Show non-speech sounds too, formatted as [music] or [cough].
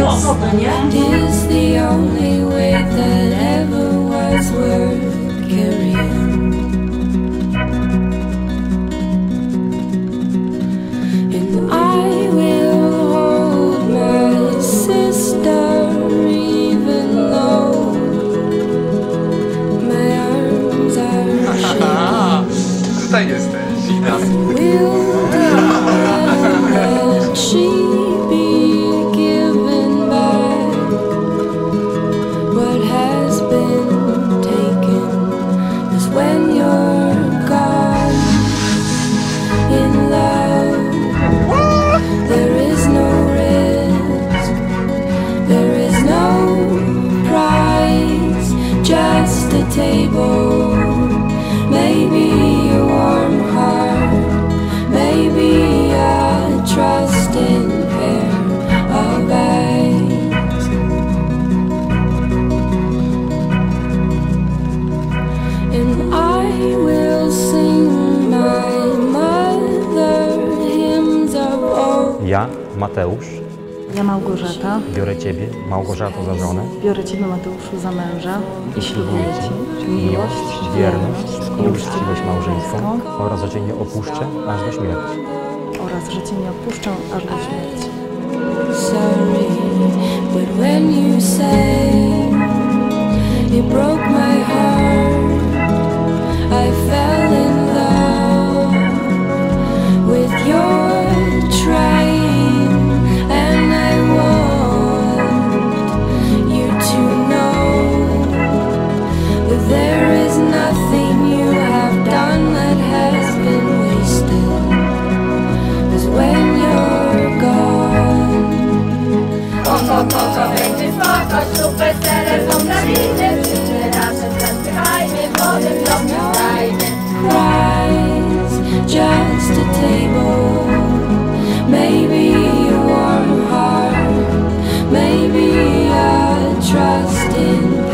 love. Jak nie? It is the only way that ever was worth carrying. And I will hold my sister even though my arms are [laughs] A, tutaj jesteś, Ignacy. Table. Maybe warm heart maybe a trusting of and I will sing my mother hymns of Mateusz, Ja Małgorzata, biorę Ciebie, Małgorzato, za żonę. Biorę Ciebie Mateuszu za męża. I ślubuję Ci miłość, wierność uczciwość małżeńską oraz, że Cię nie opuszczę aż do śmierci. oraz że Cię nie opuszczę aż do śmierci. Heart, maybe trusting